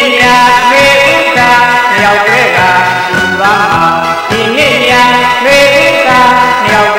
နေ့ညမေဥစ္စာတယောက်တည်းကယူသွားမှာဒီနေ့ညမေဥစ္စာတယောက်